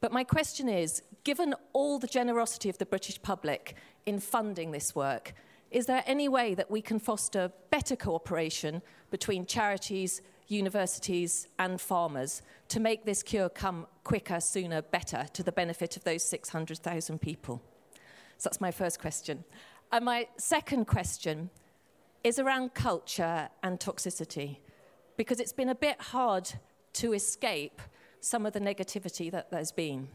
But my question is given all the generosity of the British public in funding this work, is there any way that we can foster better cooperation between charities, universities, and farmers to make this cure come quicker, sooner, better to the benefit of those 600,000 people? So that's my first question. And my second question is around culture and toxicity, because it's been a bit hard to escape some of the negativity that there's been.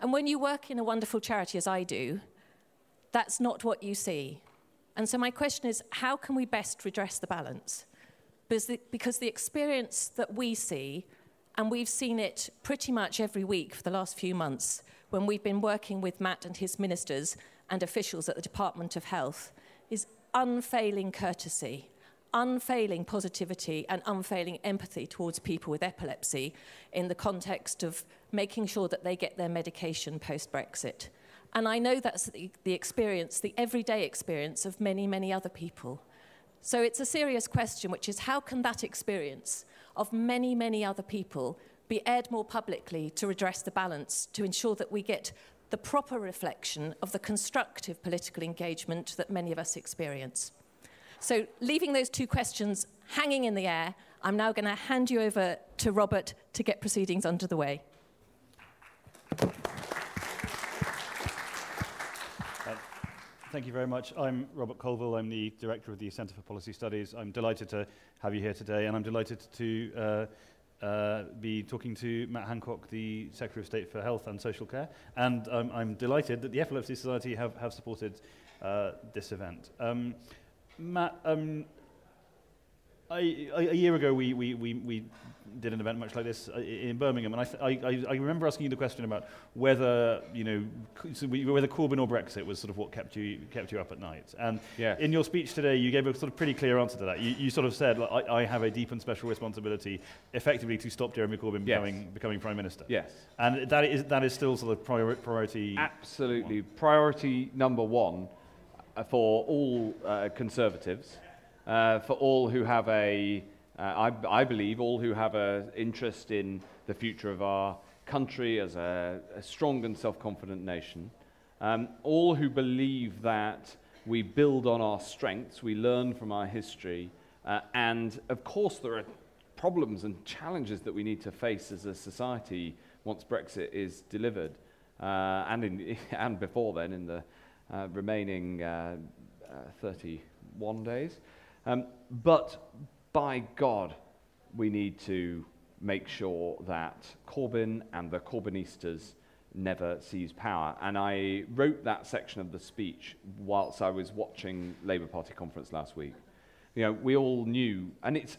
And when you work in a wonderful charity as I do, that's not what you see. And so my question is how can we best redress the balance? Because the, because the experience that we see, and we've seen it pretty much every week for the last few months when we've been working with Matt and his ministers and officials at the Department of Health, is unfailing courtesy, unfailing positivity, and unfailing empathy towards people with epilepsy in the context of making sure that they get their medication post Brexit. And I know that's the, the experience, the everyday experience of many, many other people. So it's a serious question, which is how can that experience of many, many other people be aired more publicly to redress the balance, to ensure that we get the proper reflection of the constructive political engagement that many of us experience. So, leaving those two questions hanging in the air, I'm now going to hand you over to Robert to get proceedings under the way. Thank you very much. I'm Robert Colvile. I'm the director of the Centre for Policy Studies. I'm delighted to have you here today, and I'm delighted to uh, uh, be talking to Matt Hancock, the Secretary of State for Health and Social Care. And um, I'm delighted that the Epilepsy Society have, have supported uh, this event. Um, Matt, um, I, a, a year ago we, we, we, we did an event much like this uh, in Birmingham, and I, I, I remember asking you the question about whether you know whether Corbyn or Brexit was sort of what kept you kept you up at night. And yeah. in your speech today, you gave a sort of pretty clear answer to that. You, you sort of said, like, I, I have a deep and special responsibility, effectively, to stop Jeremy Corbyn yes. becoming becoming prime minister. Yes. And that is that is still sort of priori- priority. Absolutely, one. priority number one for all uh, conservatives uh, for all who have a, uh, I, I believe, all who have an interest in the future of our country as a, a strong and self-confident nation, um, all who believe that we build on our strengths, we learn from our history, uh, and of course there are problems and challenges that we need to face as a society once Brexit is delivered, uh, and, in, and before then in the uh, remaining uh, uh, 31 days. Um, but by God, we need to make sure that Corbyn and the Corbynistas never seize power. And I wrote that section of the speech whilst I was watching Labour Party conference last week. You know, we all knew, and it's,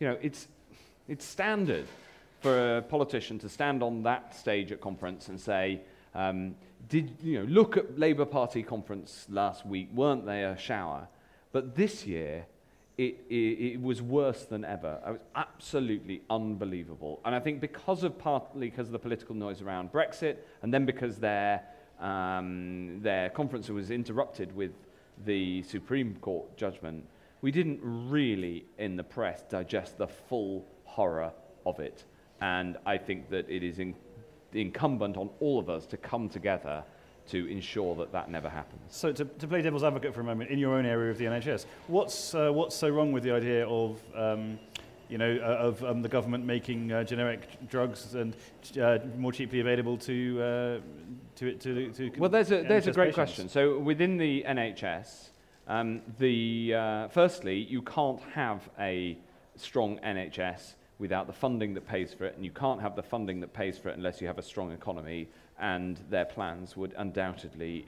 you know, it's, it's standard for a politician to stand on that stage at conference and say, um, did, you know, look at Labour Party conference last week, weren't they a shower? But this year, it, it, it, was worse than ever. It was absolutely unbelievable. And I think because of partly because of the political noise around Brexit, and then because their, um, their conference was interrupted with the Supreme Court judgment, we didn't really, in the press, digest the full horror of it. And I think that it is incumbent on all of us to come together to ensure that that never happens. So, to, to play devil's advocate for a moment, in your own area of the NHS, what's, uh, what's so wrong with the idea of, um, you know, uh, of um, the government making uh, generic drugs and uh, more cheaply available to, uh, to, to, to Well, there's a, there's a great patients? question. So, within the NHS, um, the, uh, firstly, you can't have a strong NHS without the funding that pays for it, and you can't have the funding that pays for it unless you have a strong economy and their plans would undoubtedly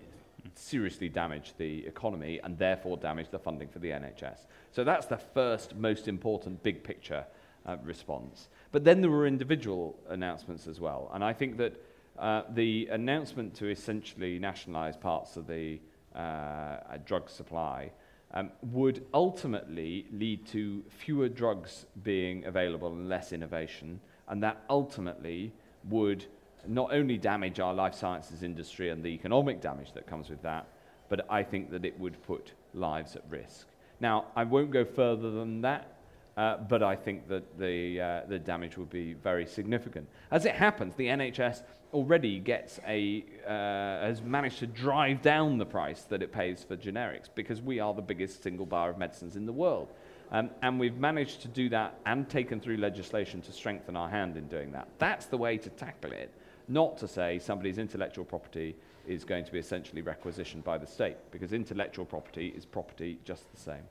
seriously damage the economy and therefore damage the funding for the NHS. So that's the first most important big picture uh, response. But then there were individual announcements as well. And I think that uh, the announcement to essentially nationalize parts of the uh, drug supply um, would ultimately lead to fewer drugs being available and less innovation. And that ultimately would not only damage our life sciences industry and the economic damage that comes with that, but I think that it would put lives at risk. Now, I won't go further than that. Uh, but I think that the, uh, the damage would be very significant. As it happens, the NHS already gets a, uh, has managed to drive down the price that it pays for generics because we are the biggest single buyer of medicines in the world. Um, and we've managed to do that and taken through legislation to strengthen our hand in doing that. That's the way to tackle it, not to say somebody's intellectual property is going to be essentially requisitioned by the state, because intellectual property is property just the same.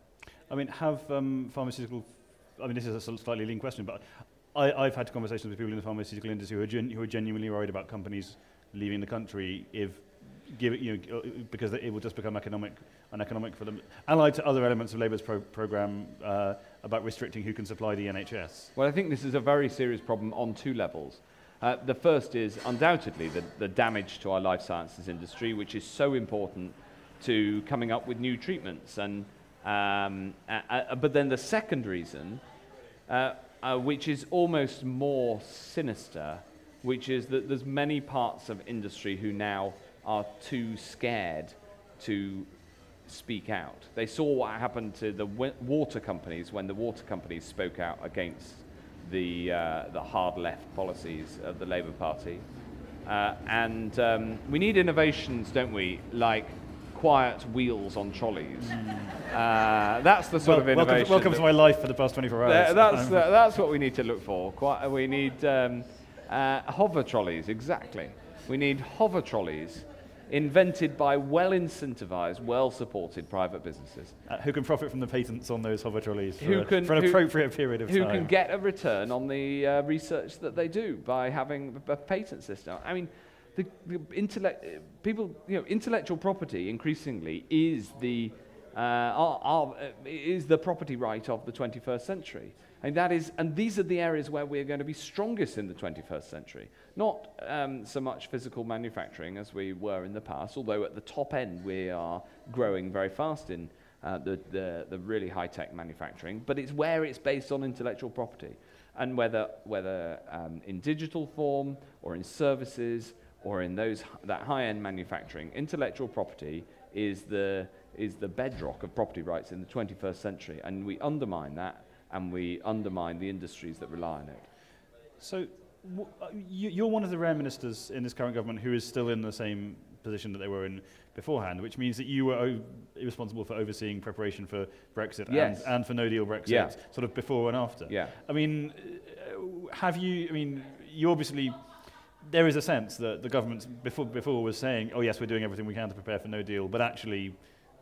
I mean, have um, pharmaceutical I mean, this is a slightly lean question, but I, I've had conversations with people in the pharmaceutical industry who are, gen, who are genuinely worried about companies leaving the country if give it, you know, uh, because it will just become economic, uneconomic for them. Allied to other elements of Labour's pro program uh, about restricting who can supply the NHS. Well, I think this is a very serious problem on two levels. Uh, the first is undoubtedly the, the damage to our life sciences industry, which is so important to coming up with new treatments and um, uh, uh, but then the second reason, uh, uh, which is almost more sinister, which is that there's many parts of industry who now are too scared to speak out. They saw what happened to the water companies when the water companies spoke out against the, uh, the hard left policies of the Labour Party. Uh, and um, we need innovations, don't we, like quiet wheels on trolleys. Uh, that's the sort well, of innovation. Welcome, welcome to my life for the past 24 hours. Uh, that's, uh, that's what we need to look for. Quite, we need um, uh, hover trolleys, exactly. We need hover trolleys invented by well incentivized, well supported private businesses. Uh, who can profit from the patents on those hover trolleys for, who can, for an who, appropriate period of who time? Who can get a return on the uh, research that they do by having a patent system. I mean, the, the intellect, people, you know, intellectual property increasingly is the, uh, uh, is the property right of the 21st century. And, that is, and these are the areas where we're going to be strongest in the 21st century. Not um, so much physical manufacturing as we were in the past, although at the top end we are growing very fast in uh, the, the, the really high-tech manufacturing, but it's where it's based on intellectual property. And whether, whether um, in digital form or in services or in those, that high-end manufacturing, intellectual property is the, is the bedrock of property rights in the 21st century, and we undermine that, and we undermine the industries that rely on it. So uh, you're one of the rare ministers in this current government who is still in the same position that they were in beforehand, which means that you were responsible for overseeing preparation for Brexit yes. and, and, for no deal Brexit, yeah. sort of before and after. Yeah. I mean, uh, have you, I mean, you obviously there is a sense that the government before, before was saying, oh yes, we're doing everything we can to prepare for no deal, but actually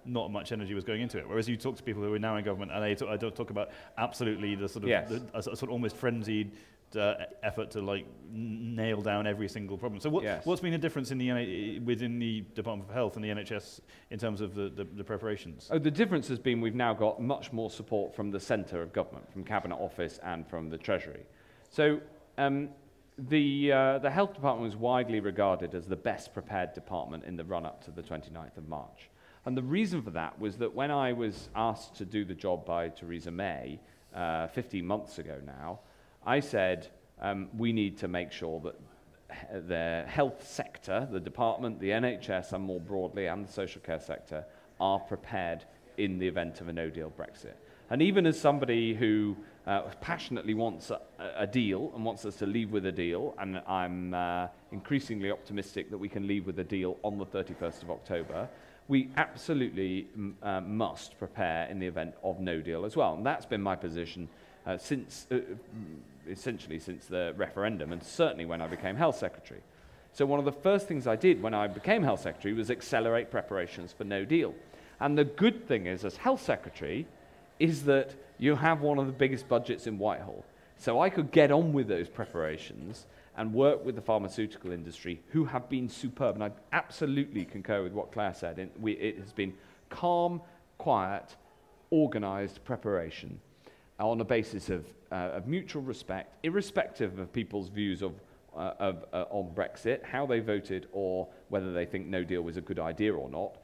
not much energy was going into it. Whereas you talk to people who are now in government and they talk, I talk about absolutely the sort of yes. the, a, a sort of almost frenzied uh, effort to like nail down every single problem. So what, yes. what's been the difference in the within the Department of Health and the NHS in terms of the, the, the preparations? Oh, the difference has been we've now got much more support from the centre of government, from Cabinet Office and from the Treasury. So um, the, uh, the health department was widely regarded as the best prepared department in the run up to the 29th of March. And the reason for that was that when I was asked to do the job by Theresa May uh, 15 months ago now, I said um, we need to make sure that the health sector, the department, the NHS, and more broadly, and the social care sector are prepared in the event of a no deal Brexit. And even as somebody who uh, passionately wants a, a, deal and wants us to leave with a deal, and I'm uh, increasingly optimistic that we can leave with a deal on the 31st of October, we absolutely uh, must prepare in the event of no deal as well. And that's been my position uh, since, uh, essentially since the referendum, and certainly when I became Health Secretary. So one of the first things I did when I became Health Secretary was accelerate preparations for no deal. And the good thing is, as Health Secretary, is that you have one of the biggest budgets in Whitehall. So I could get on with those preparations and work with the pharmaceutical industry, who have been superb. And I absolutely concur with what Clare said. It, we, it has been calm, quiet, organized preparation on a basis of, uh, of mutual respect, irrespective of people's views of, uh, of, uh, on Brexit, how they voted, or whether they think no deal was a good idea or not.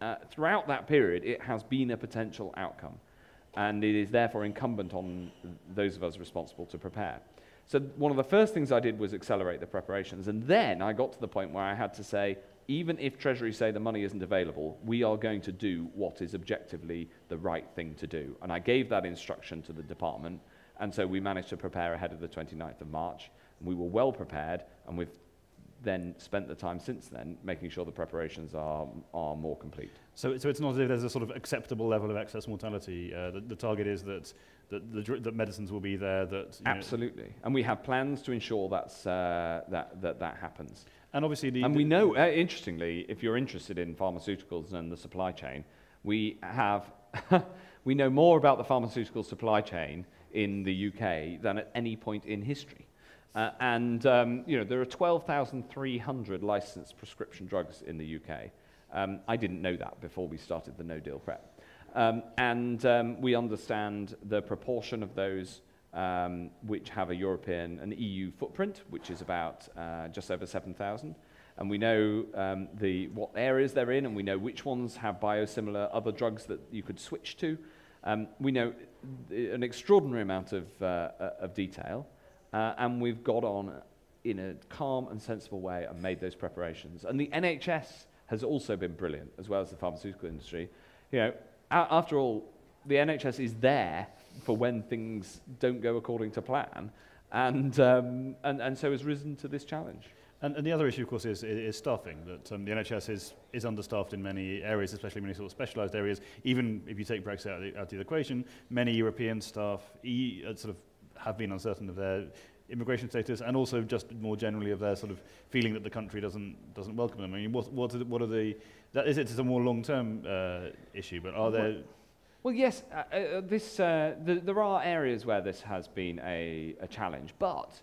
Uh, throughout that period, it has been a potential outcome and it is therefore incumbent on those of us responsible to prepare. So one of the first things I did was accelerate the preparations, and then I got to the point where I had to say, even if Treasury say the money isn't available, we are going to do what is objectively the right thing to do. And I gave that instruction to the department, and so we managed to prepare ahead of the 29th of March. And we were well prepared, and we've then spent the time since then making sure the preparations are, are more complete. So, so it's not as if there's a sort of acceptable level of excess mortality. Uh, the, the target is that, that, the, that medicines will be there. That Absolutely. Know, and we have plans to ensure that's, uh, that, that that happens. And obviously, the, and we know, uh, interestingly, if you're interested in pharmaceuticals and the supply chain, we have we know more about the pharmaceutical supply chain in the UK than at any point in history. Uh, and um, you know, there are 12,300 licensed prescription drugs in the UK. Um, I didn't know that before we started the no deal prep. Um, and um, we understand the proportion of those um, which have a European and EU footprint, which is about uh, just over 7,000. And we know um, the, what areas they're in, and we know which ones have biosimilar other drugs that you could switch to. Um, we know an extraordinary amount of, uh, uh of detail. Uh, and we've got on in a calm and sensible way and made those preparations. And the NHS has also been brilliant, as well as the pharmaceutical industry. You know, after all, the NHS is there for when things don't go according to plan, and, um, and, and so has risen to this challenge. And, and the other issue, of course, is, is staffing. That um, the NHS is, is understaffed in many areas, especially many sort of specialised areas. Even if you take Brexit out of the, out of the equation, many European staff e, uh, sort of have been uncertain of their immigration status and also just more generally of their sort of feeling that the country doesn't doesn't welcome them. I mean, what what are, the, what are the that is it a more long term uh, issue, but are there well, yes, uh, uh, this, uh, th there are areas where this has been a, a, challenge, but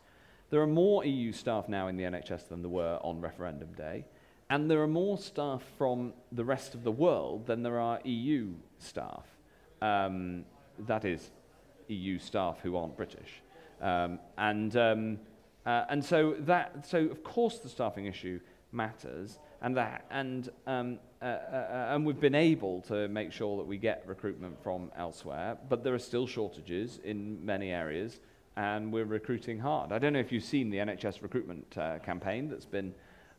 there are more EU staff now in the NHS than there were on referendum day, and there are more staff from the rest of the world than there are EU staff. Um, that is, EU staff who aren't British. Um, and, um, uh, and so, that, so, of course, the staffing issue matters, and, that, and, um, uh, uh, and we've been able to make sure that we get recruitment from elsewhere, but there are still shortages in many areas, and we're recruiting hard. I don't know if you've seen the NHS recruitment uh, campaign that's been,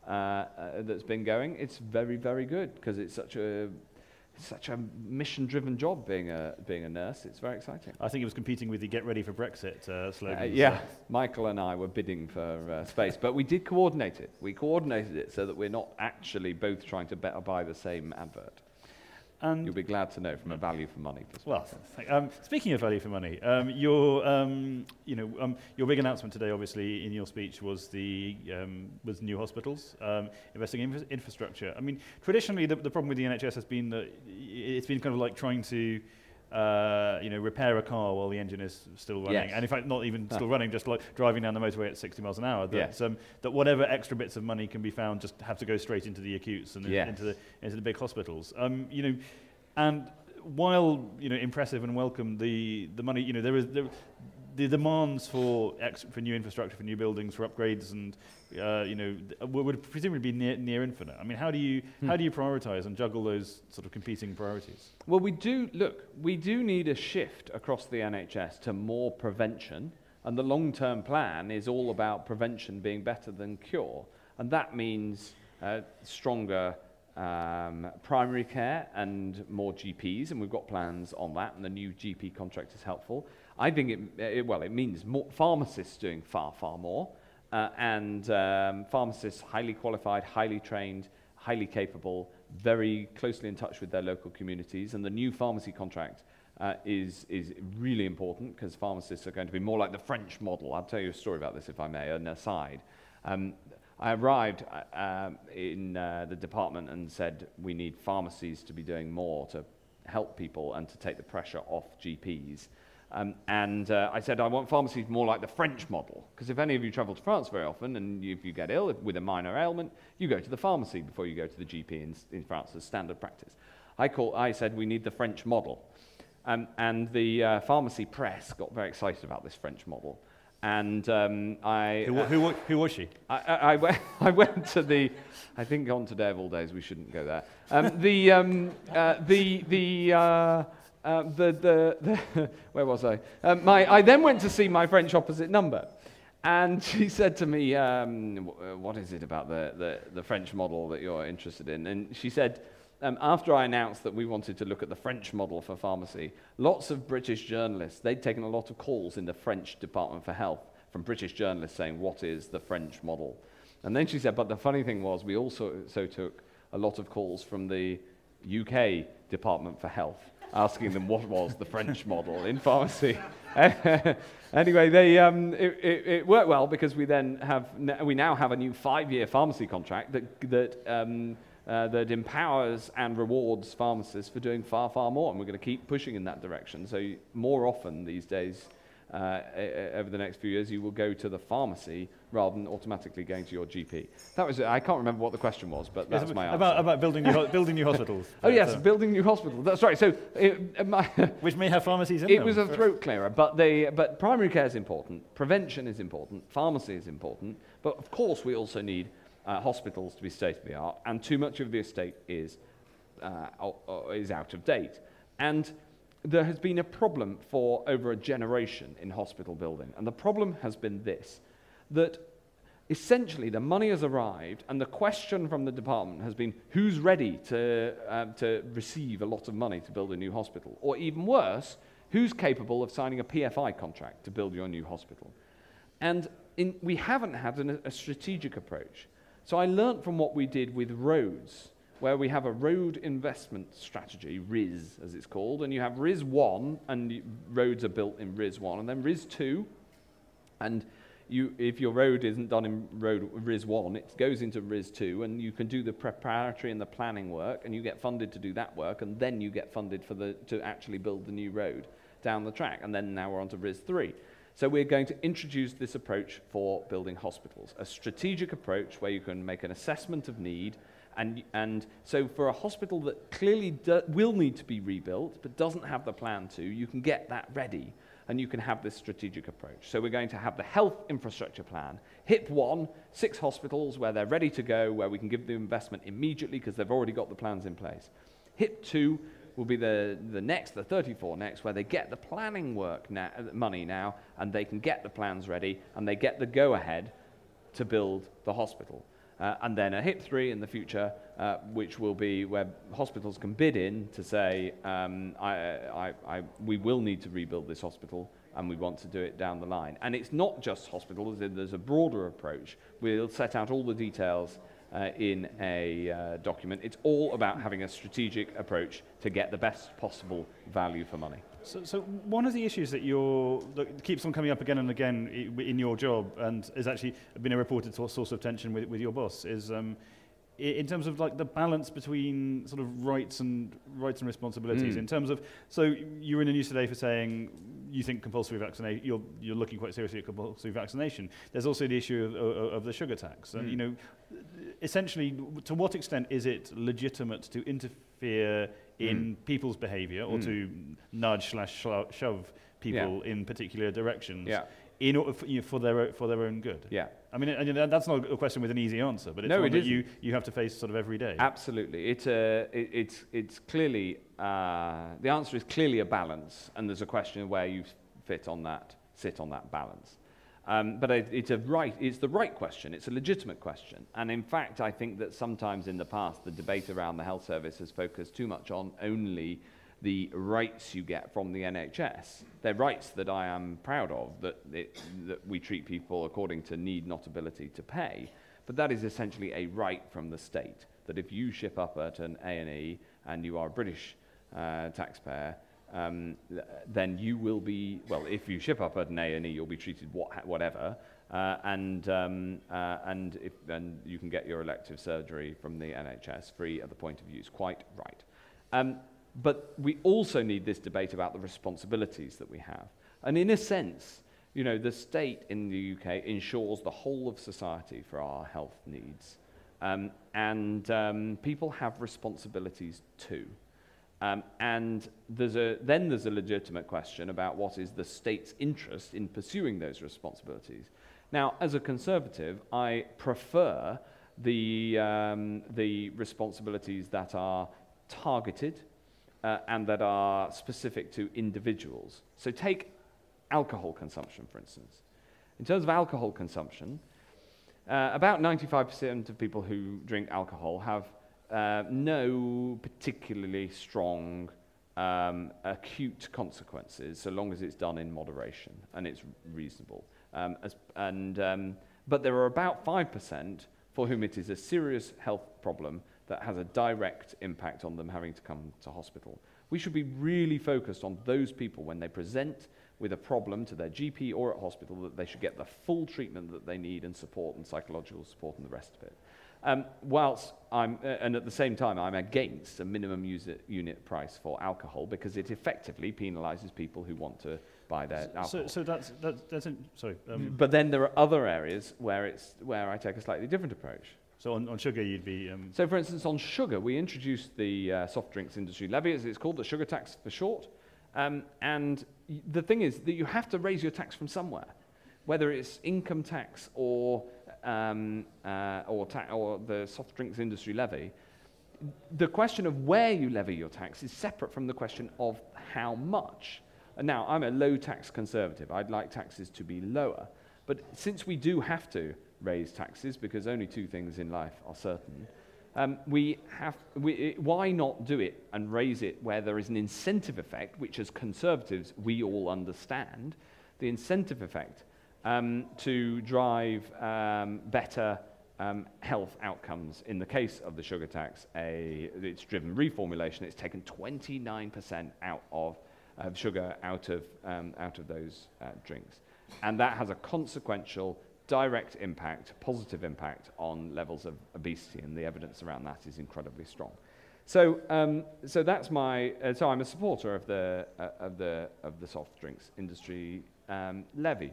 uh, uh, that's been going. It's very, very good because it's such a such a mission-driven job being a being a nurse. It's very exciting. I think it was competing with the "Get Ready for Brexit" uh, slogan. Uh, yeah, Michael and I were bidding for uh, space, but we did coordinate it. We coordinated it so that we're not actually both trying to better buy the same advert. And You'll be glad to know from a value for money perspective. Well, um, speaking of value for money, um, your, um, you know, um, your big announcement today, obviously, in your speech was the um, was new hospitals, um, investing in infrastructure. I mean, traditionally, the, the problem with the NHS has been that it's been kind of like trying to uh, you know, repair a car while the engine is still running. Yes. And in fact, not even still running, just like driving down the motorway at 60 miles an hour. That, um, that whatever extra bits of money can be found just have to go straight into the acutes and yes. into, the, into the big hospitals. Um, you know, and while, you know, impressive and welcome, the, the money, you know, there is, there, the demands for, ex- for new infrastructure, for new buildings, for upgrades, and uh, you know, would presumably be near, near infinite. I mean, how do you hmm. how do you prioritize and juggle those sort of competing priorities? Well, we do look. We do need a shift across the NHS to more prevention, and the long-term plan is all about prevention being better than cure, and that means uh, stronger. Um, primary care and more GPs, and we've got plans on that, and the new GP contract is helpful. I think it, it well, it means more pharmacists doing far, far more, uh, and um, pharmacists highly qualified, highly trained, highly capable, very closely in touch with their local communities. And the new pharmacy contract uh, is, is really important because pharmacists are going to be more like the French model. I'll tell you a story about this, if I may, an aside. Um, I arrived uh, um, in uh, the department and said we need pharmacies to be doing more to help people and to take the pressure off GPs. Um, and uh, I said, I want pharmacies more like the French model. Because if any of you travel to France very often, and you, if you get ill with a minor ailment, you go to the pharmacy before you go to the GP in, in France as standard practice. I, call, I said, we need the French model. Um, and the uh, pharmacy press got very excited about this French model. And um, I. Who, uh, who, who, was she? I, I, I, went, I, went, to the. I think on Today of All Days, we shouldn't go there. Um, the. Um, uh, the. the uh, uh, the, the, the where was I? Um, my, I then went to see my French opposite number. And she said to me, um, What is it about the, the, the, French model that you're interested in? And she said, um, After I announced that we wanted to look at the French model for pharmacy, lots of British journalists, they'd taken a lot of calls in the French Department for Health from British journalists saying, What is the French model? And then she said, But the funny thing was, we also so took a lot of calls from the UK Department for Health asking them what was the French model in pharmacy. anyway, they, um, it, it, it, worked well because we then have, we now have a new five-year pharmacy contract that, that, um, uh, that empowers and rewards pharmacists for doing far, far more. And we're going to keep pushing in that direction. So more often these days, uh, over the next few years, you will go to the pharmacy rather than automatically going to your GP. That was I can't remember what the question was, but that's my answer. About, about building, new, building new hospitals. oh, yes, uh, building new hospitals. That's right. So, it, my Which may have pharmacies in it them. was a throat clearer, but, they, but primary care is important, prevention is important, pharmacy is important, but of course we also need uh, hospitals to be state of the art, and too much of the estate is, uh, is out of date. And there has been a problem for over a generation in hospital building. And the problem has been this that essentially the money has arrived, and the question from the department has been who's ready to, uh, to receive a lot of money to build a new hospital? Or even worse, who's capable of signing a PFI contract to build your new hospital? And in, we haven't had an, a strategic approach. So I learnt from what we did with roads where we have a road investment strategy, RIS as it's called, and you have RIS 1, and roads are built in RIS 1, and then RIS 2, and you, if your road isn't done in road RIS 1, it goes into RIS 2, and you can do the preparatory and the planning work, and you get funded to do that work, and then you get funded for the, to actually build the new road down the track, and then now we're on to RIS 3. So we're going to introduce this approach for building hospitals, a strategic approach where you can make an assessment of need, and, and so for a hospital that clearly do, will need to be rebuilt but doesn't have the plan to, you can get that ready and you can have this strategic approach. So we're going to have the health infrastructure plan. HIP 1, six hospitals where they're ready to go, where we can give the investment immediately because they've already got the plans in place. HIP 2 will be the, the next, the 34 next, where they get the planning work money now and they can get the plans ready and they get the go ahead to build the hospital. Uh, and then a HIP 3 in the future, uh, which will be where hospitals can bid in to say, um, I, I, I, we will need to rebuild this hospital and we want to do it down the line. And it's not just hospitals, there's a broader approach. We'll set out all the details uh, in a uh, document. It's all about having a strategic approach to get the best possible value for money. So, so one of the issues that, you're, that keeps on coming up again and again in your job and has actually been a reported source of tension with, with your boss is um, in terms of like the balance between sort of rights and rights and responsibilities mm. in terms of so you're in the news today for saying you think compulsory vaccination you're you're looking quite seriously at compulsory vaccination there's also the issue of, of, of the sugar tax and mm. you know essentially to what extent is it legitimate to interfere in mm. people's behavior or mm. to nudge slash shove people yeah. in particular directions yeah. in order for, you know, for, their, for their own good. Yeah. I mean, that's not a question with an easy answer, but it's no, one it that you, you have to face sort of every day. Absolutely. It, uh, it, it's, it's clearly, uh, the answer is clearly a balance, and there's a question of where you fit on that, sit on that balance. Um, but it, it's, a right, it's the right question. It's a legitimate question. And in fact, I think that sometimes in the past, the debate around the health service has focused too much on only the rights you get from the NHS. They're rights that I am proud of, that, it, that we treat people according to need, not ability to pay. But that is essentially a right from the state, that if you ship up at an A&E and you are a British uh, taxpayer, um, then you will be, well, if you ship up at an A&E, you'll be treated what, whatever, uh, and, um, uh, and, if, you can get your elective surgery from the NHS free at the point of use. Quite right. Um, but we also need this debate about the responsibilities that we have. And in a sense, you know, the state in the UK insures the whole of society for our health needs. Um, and um, people have responsibilities too. Um, and there's a, then there's a legitimate question about what is the state's interest in pursuing those responsibilities. Now, as a conservative, I prefer the, um, the responsibilities that are targeted uh, and that are specific to individuals. So take alcohol consumption, for instance. In terms of alcohol consumption, uh, about 95% of people who drink alcohol have uh, no particularly strong um, acute consequences so long as it's done in moderation and it's reasonable. Um, as, and, um, but there are about 5% for whom it is a serious health problem that has a direct impact on them having to come to hospital. We should be really focused on those people when they present with a problem to their GP or at hospital that they should get the full treatment that they need and support and psychological support and the rest of it. Um, whilst I'm, uh, and at the same time, I'm against a minimum user, unit price for alcohol because it effectively penalizes people who want to buy their alcohol. So, so that's, that's, that's in, sorry. Um, but then there are other areas where, it's, where I take a slightly different approach. so on, on sugar, you'd be. Um, So, for instance, on sugar, we introduced the uh, soft drinks industry levy, as it's called, the sugar tax for short. Um, and the thing is that you have to raise your tax from somewhere, whether it's income tax or, um, uh, or, or the soft drinks industry levy. The question of where you levy your tax is separate from the question of how much. Now, I'm a low tax conservative. I'd like taxes to be lower. But since we do have to raise taxes, because only two things in life are certain, um, we have, we, why not do it and raise it where there is an incentive effect, which as conservatives we all understand, the incentive effect um, to drive um, better um, health outcomes. In the case of the sugar tax, a, it's driven reformulation. It's taken 29% out of, sugar out of, um, out of those uh, drinks. And that has a consequential direct impact, positive impact on levels of obesity, and the evidence around that is incredibly strong. So, um, so that's my. Uh, so I'm a supporter of the uh, of the of the soft drinks industry um, levy,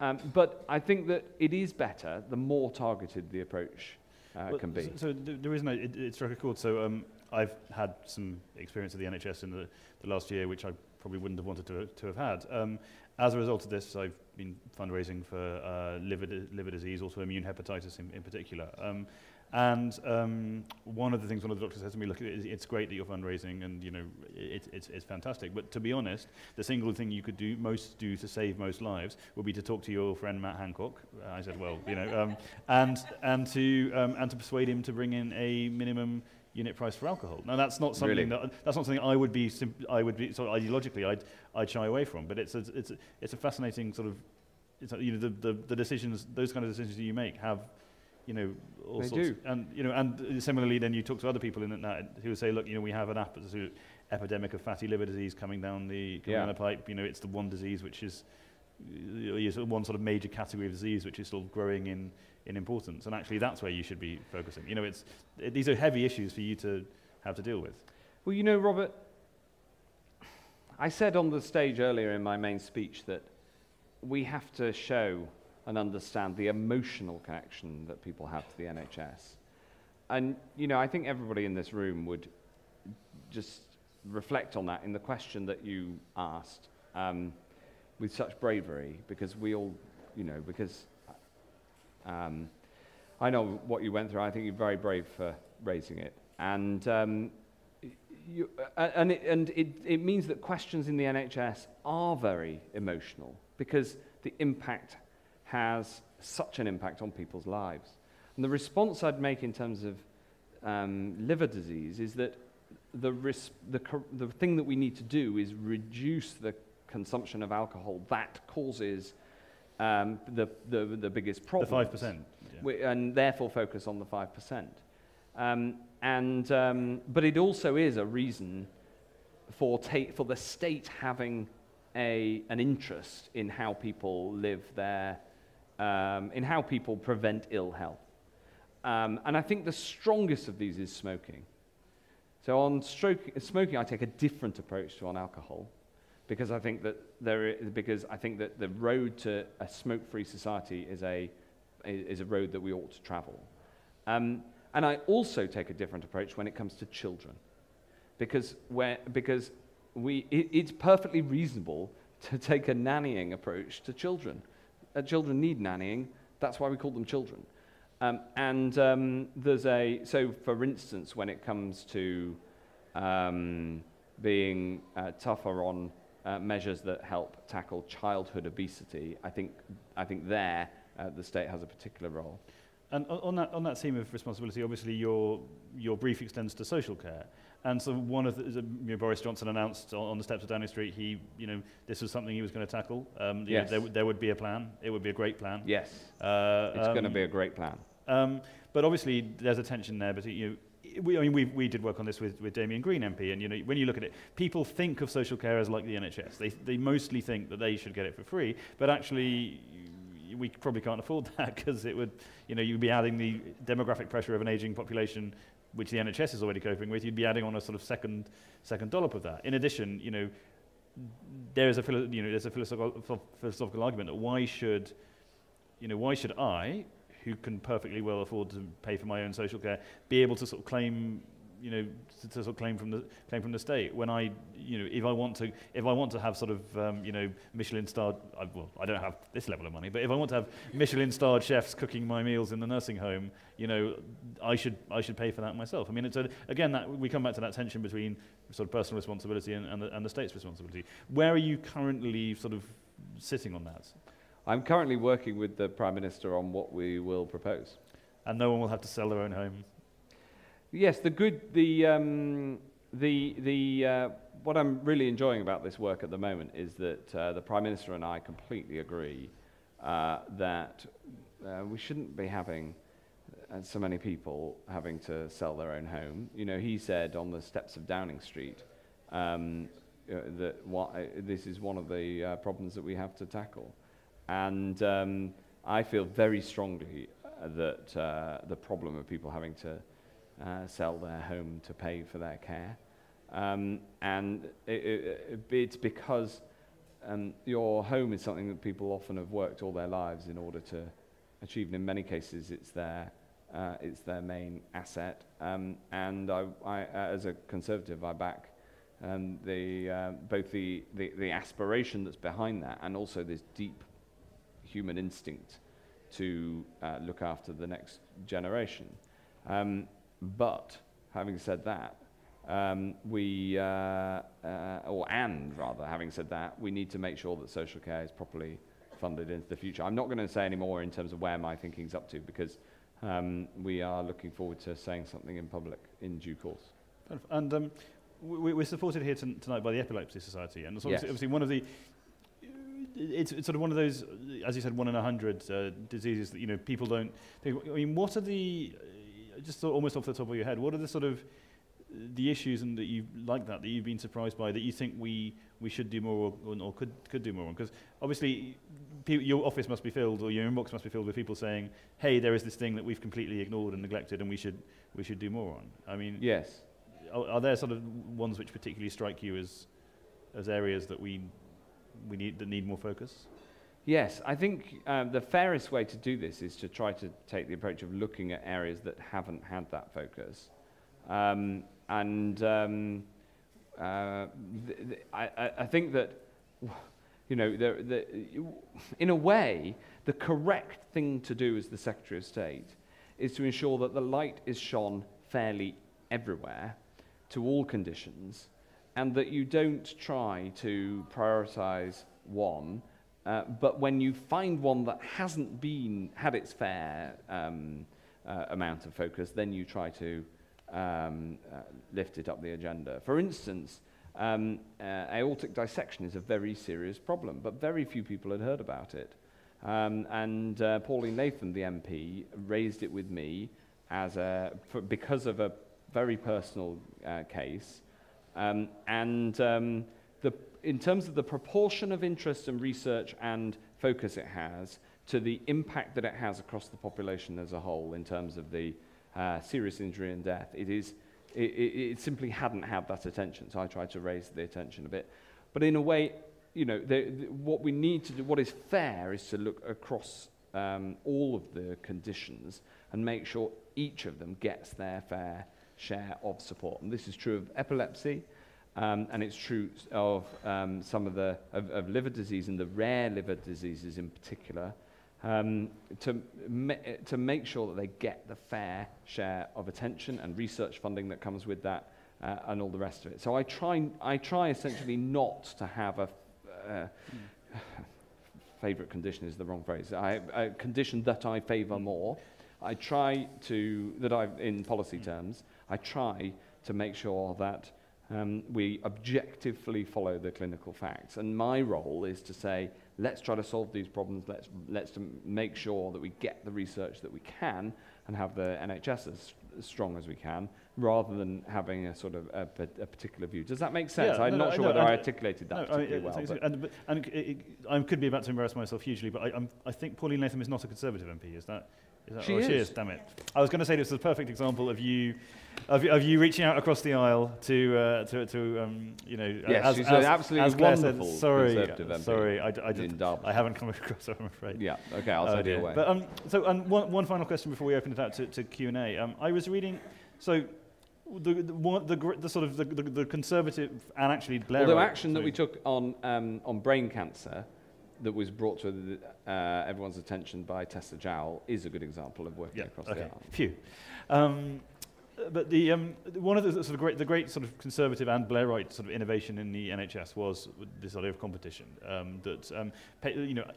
um, but I think that it is better the more targeted the approach uh, well, can be. So, so the, the reason I, it, it struck a chord, so um, I've had some experience of the NHS in the, the last year, which I probably wouldn't have wanted to, to have had. Um, as a result of this, I've been fundraising for uh, liver, liver disease, autoimmune hepatitis in, in particular. Um, and um, one of the things one of the doctors said to me, look, it, it's great that you're fundraising and, you know, it, it's, it's fantastic. But to be honest, the single thing you could do, most do to save most lives would be to talk to your friend Matt Hancock. Uh, I said, well, you know, um, and, and, to, um, and to persuade him to bring in a minimum unit price for alcohol. Now that's not something Really? that that's not something I would be I would be sort of ideologically I'd I'd shy away from. But it's a, it's a, it's a fascinating sort of it's a, you know the, the the decisions those kind of decisions that you make have you know all They sorts do. and you know and similarly then you talk to other people in that who say look you know we have an absolute epidemic of fatty liver disease coming down the coming Yeah. down the pipe you know it's the one disease which is is one sort of major category of disease which is still growing in in importance and actually that's where you should be focusing you know it's it, these are heavy issues for you to have to deal with Well, you know, Robert, I said on the stage earlier in my main speech that we have to show and understand the emotional connection that people have to the NHS. And, you know, I think everybody in this room would just reflect on that in the question that you asked um, with such bravery, because we all, you know, because um, I know what you went through. I think you're very brave for raising it. And, um, you, uh, and, it, and it, it means that questions in the NHS are very emotional because the impact has such an impact on people's lives. And the response I'd make in terms of um, liver disease is that the, the, cor- the thing that we need to do is reduce the consumption of alcohol that causes um, the, the, the biggest problem. the problem. five percent We- and therefore focus on the 5%. Um, and, um, but it also is a reason for, ta- for the state having a, an interest in how people live their, um, in how people prevent ill health. Um, and I think the strongest of these is smoking. So on stroke, smoking, I take a different approach to on alcohol because I think that there because I think that the road to a smoke-free society is a is a road that we ought to travel. Um, and I also take a different approach when it comes to children, because where because we it, it's perfectly reasonable to take a nannying approach to children. Uh, children need nannying. That's why we call them children. Um, and um, there's a so for instance when it comes to um, being uh, tougher on uh, measures that help tackle childhood obesity, I think, I think there uh, the state has a particular role. And on that, on that theme of responsibility, obviously your, your brief extends to social care. And so one of the, you know, Boris Johnson announced on, on the steps of Downing Street, he, you know, this was something he was going to tackle. Um, yes. know, there, there would be a plan. It would be a great plan. Yes. Uh, it's um, going to be a great plan. Um, but obviously there's a tension there. But you know, we, I mean, we, we did work on this with, with Damian Green MP, and you know, when you look at it, people think of social care as like the NHS. They, they mostly think that they should get it for free, but actually, we probably can't afford that because it would, you know, you'd be adding the demographic pressure of an aging population, which the NHS is already coping with. You'd be adding on a sort of second, second dollop of that. In addition, you know, there is a, you know, there's a philosophical, philosophical argument that why should, you know, why should I, who can perfectly well afford to pay for my own social care, be able to sort of claim, you know, to, to sort of claim from the claim from the state. When I, you know, if I want to, if I want to have sort of, um, you know, Michelin starred, I, well, I don't have this level of money, but if I want to have Michelin starred chefs cooking my meals in the nursing home, you know, I should I should pay for that myself. I mean, it's a, again that we come back to that tension between sort of personal responsibility and, and, the, and the state's responsibility. Where are you currently sort of sitting on that? I'm currently working with the Prime Minister on what we will propose. And no one will have to sell their own home? Yes, the good, the, um, the, the, uh, what I'm really enjoying about this work at the moment is that uh, the Prime Minister and I completely agree uh, that uh, we shouldn't be having uh, so many people having to sell their own home. You know, he said on the steps of Downing Street um, uh, that this is one of the problems that we have to tackle. And um, I feel very strongly that the problem of people having to uh, sell their home to pay for their care. Um, and it, it, it's because um, your home is something that people often have worked all their lives in order to achieve. And in many cases, it's their, uh, it's their main asset. Um, and I, I, as a conservative, I back um, the, uh, both the, the, the aspiration that's behind that and also this deep human instinct to uh, look after the next generation. Um, but having said that, um, we, uh, uh, or and rather, having said that, we need to make sure that social care is properly funded into the future. I'm not going to say any more in terms of where my thinking's up to because um, we are looking forward to saying something in public in due course. And um, we, are supported here tonight by the Epilepsy Society, and yes. obviously one of the it's, it's sort of one of those, as you said, one in a hundred uh, diseases that you know people don't. Think, I mean, what are the just almost off the top of your head? What are the sort of the issues and that you like that that you've been surprised by that you think we we should do more or, or could could do more on? Because obviously, your office must be filled or your inbox must be filled with people saying, "Hey, there is this thing that we've completely ignored and neglected, and we should we should do more on." I mean, yes. Are, are there sort of ones which particularly strike you as as areas that we we need, that need more focus? Yes, I think um, the fairest way to do this is to try to take the approach of looking at areas that haven't had that focus. Um, and um, uh, th- th- I, I, think that, you know, the, the, in a way, the correct thing to do as the Secretary of State is to ensure that the light is shone fairly everywhere to all conditions and that you don't try to prioritize one, uh, but when you find one that hasn't been had its fair um, uh, amount of focus, then you try to um, uh, lift it up the agenda. For instance, um, uh, aortic dissection is a very serious problem, but very few people had heard about it. Um, and uh, Pauline Latham, the MP, raised it with me as a, for, because of a very personal case um, and um, in terms of the proportion of interest and research and focus it has to the impact that it has across the population as a whole in terms of the uh, serious injury and death, it, is, it, it, simply hadn't had that attention. So I tried to raise the attention a bit. But in a way, you know, the, the, what we need to do, what is fair, is to look across um, all of the conditions and make sure each of them gets their fair share of support. And this is true of epilepsy, um, and it's true of um, some of the of, of, liver disease and the rare liver diseases in particular. Um, to, ma- to make sure that they get the fair share of attention and research funding that comes with that, uh, and all the rest of it. So I try, I try essentially not to have a uh, favorite condition is the wrong phrase. I, a condition that I favor more. I try to, that I, in policy terms, I try to make sure that um, we objectively follow the clinical facts. And my role is to say, let's try to solve these problems, let's, let's make sure that we get the research that we can and have the NHS as, as strong as we can, rather than having a sort of a, a particular view. Does that make sense? Yeah, I'm no, not no, sure no, whether I- I articulated that No, I particularly mean, well. and, and it, it, I could be about to embarrass myself hugely, but I, I'm, I think Pauline Latham is not a Conservative MP. Is that? Is that She oh, She is. is. Damn it! I was going to say this is a perfect example of you, of, of you reaching out across the aisle to, uh, to, to um, you know, Yes, as, she's as, an absolutely as Clare said, sorry, Conservative MP sorry, I, d- I, in just, Derbyshire. I haven't come across her, I'm afraid. yeah, okay, I'll Oh, send you dear. away. But um, so um, one, one final question before we open it out to, to Q and A. Um, I was reading, so the the, one, the, the sort of the, the, the conservative and actually Blair. Although action that we took on, um, on brain cancer that was brought to the, uh, everyone's attention by Tessa Jowell is a good example of working Yeah. across the Okay. aisle. Phew. Um, but the um, one of the sort of great, the great sort of conservative and Blairite sort of innovation in the NHS was this idea of competition. Um, that um, pa- you know,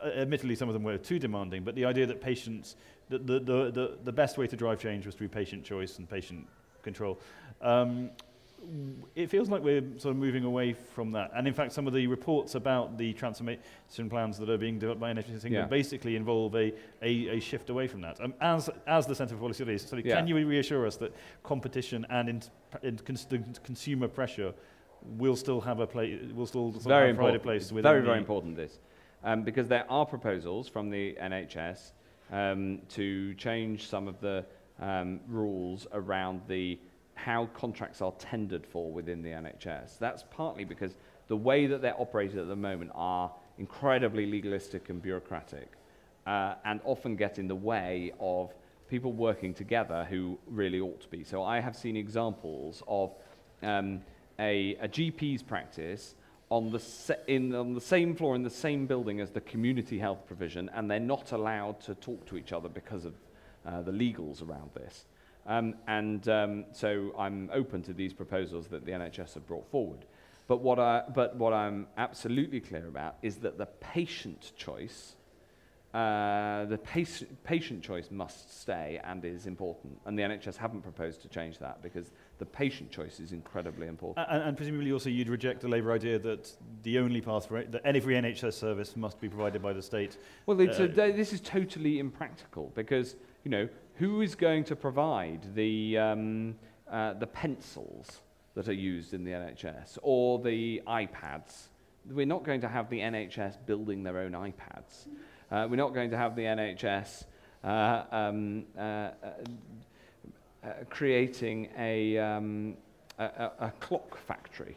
uh, admittedly some of them were too demanding, but the idea that patients, the, the, the, the best way to drive change was through patient choice and patient control. Um, it feels like we're sort of moving away from that. And in fact, some of the reports about the transformation plans that are being developed by NHS England Yeah. basically involve a, a, a shift away from that. Um, as, as the Centre for Policy Studies, so Yeah. can you reassure us that competition and in, in cons- consumer pressure will still have a place, will still very have important. place within very, very important this. Um, because there are proposals from the NHS um, to change some of the um, rules around the how contracts are tendered for within the NHS. That's partly because the way that they're operated at the moment are incredibly legalistic and bureaucratic uh, and often get in the way of people working together who really ought to be. So I have seen examples of um, a, a GP's practice on the, in, on the same floor in the same building as the community health provision, and they're not allowed to talk to each other because of uh, the legals around this. Um, and um, so I'm open to these proposals that the NHS have brought forward. But what, I, but what I'm absolutely clear about is that the patient choice, uh, the pac- patient choice must stay and is important. And the NHS haven't proposed to change that because the patient choice is incredibly important. And, and presumably also you'd reject the Labour idea that the only path for it, that every NHS service must be provided by the state. Well, a, Uh, th- this is totally impractical because, you know, who is going to provide the, um, uh, the pencils that are used in the NHS or the iPads? We're not going to have the NHS building their own iPads. Uh, we're not going to have the NHS uh, um, uh, uh, uh, creating a, um, a, a, a clock factory